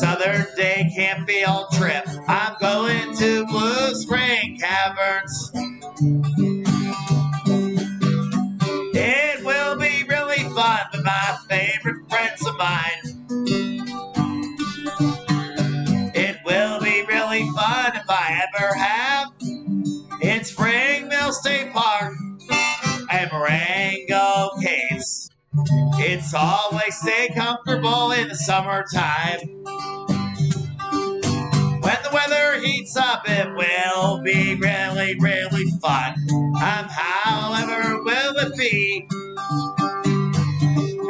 Southern Day Camp all Trip. I'm going to Blue Spring Caverns. It will be really fun with my favorite friends of mine. It will be really fun if I ever have. It's friends. It's always stay comfortable in the summertime. When the weather heats up, it will be really, really fun. Um, however, will it be?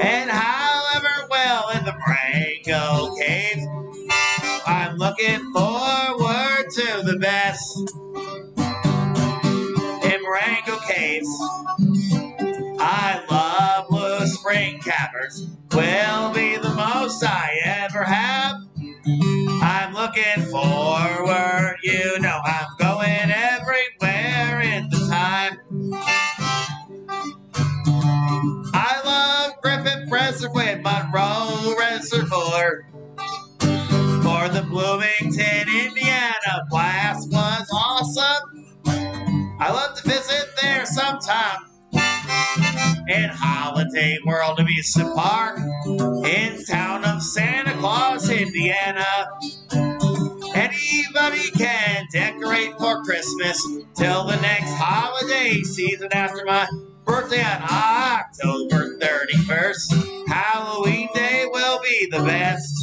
And however, will in the Marengo Caves, I'm looking forward to the best. Will be the most I ever have. I'm looking forward, you know I'm going everywhere in the time. I love Griffith Reservoir Monroe Reservoir. For the Bloomington, In Holiday World Amusement Park, in town of Santa Claus, Indiana. Anybody can decorate for Christmas till the next holiday season after my birthday on October 31st. Halloween Day will be the best.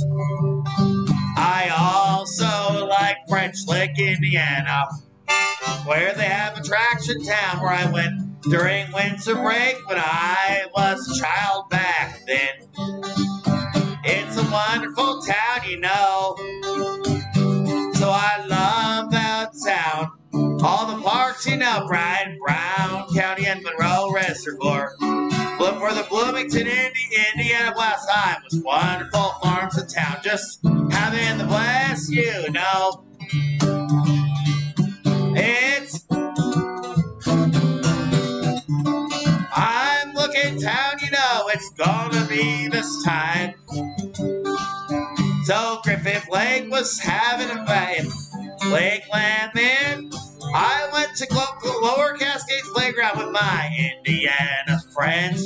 I also like French Lick, Indiana, where they have Attraction Town, where I went during winter break when I was a child back then. It's a wonderful town, you know. So I love that town. All the parks, you know, Brian, Brown County, and Monroe Reservoir. Look for the Bloomington, Indi- Indiana Blast Time was wonderful farms in town. Just having the bless, you know. This time. So Griffith Lake was having a vibe. Lakeland, man. I went to Lower Cascades Playground with my Indiana friends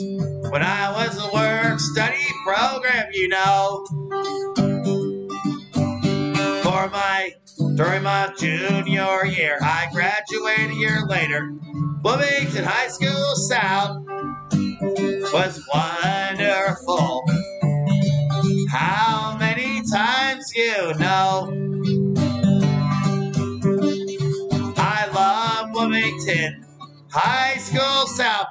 when I was a work study program, you know. For my during my junior year, I graduated a year later. Bloomington High School South was wonderful. High School South,